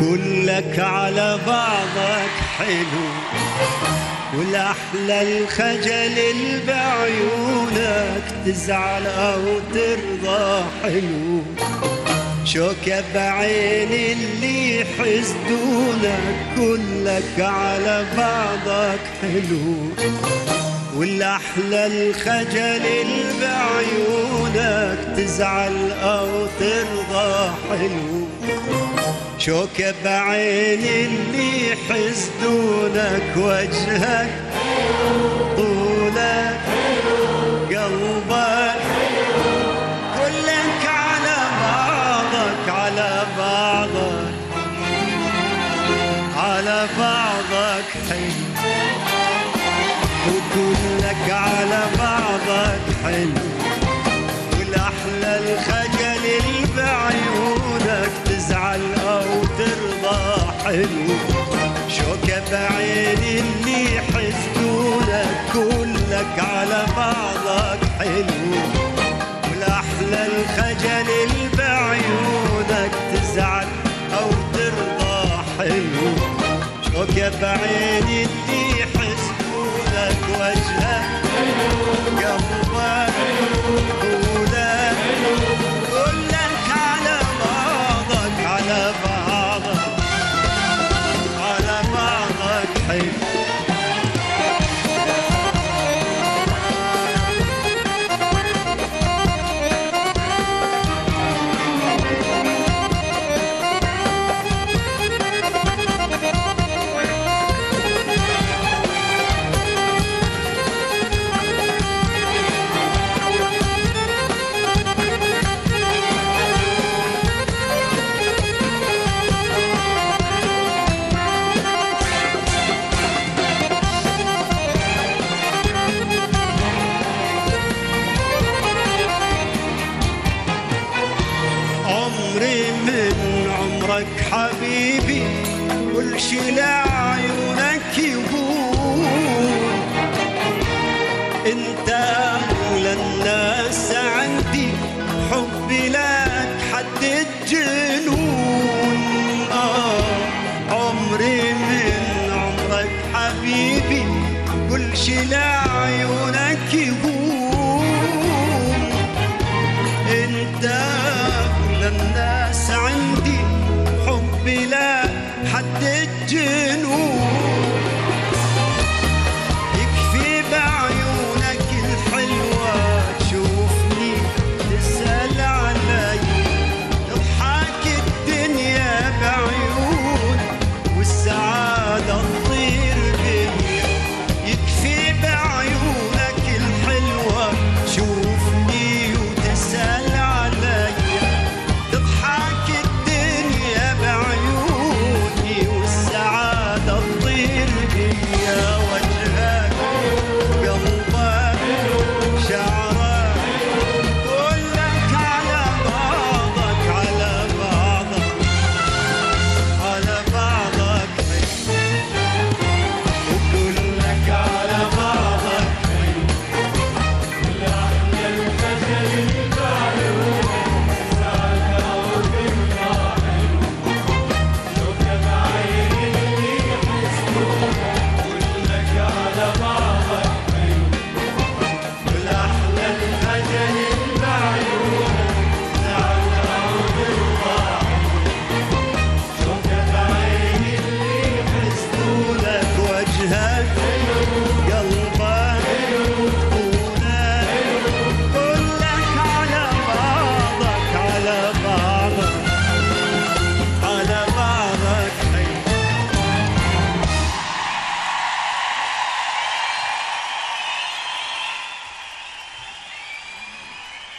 كلك على بعضك حلو. والأحلى الخجل اللي بعيونك تزعل أو ترضى حلو. شوكة بعين اللي حسدونك كلك على بعضك حلو. والأحلى الخجل اللي بعيونك تزعل أو ترضى حلو. شوكة بعين اللي حسدونك وجهك. طولك قلبك كلك على بعضك على بعضك. على بعضك وكلك على بعضك حلو والأحلى الخجل حلو شوكة بعين اللي حسدونك كلك على بعضك حلو. والأحلى الخجل اللي بعيونك تزعل أو ترضى حلو. شوكة بعين اللي حسدونك وجهك عمرك حبيبي كل شي لعيونك يقول. أنت أولى الناس عندي حبي لك حد الجنون. آه عمري من عمرك حبيبي كل شي لعيونك الناس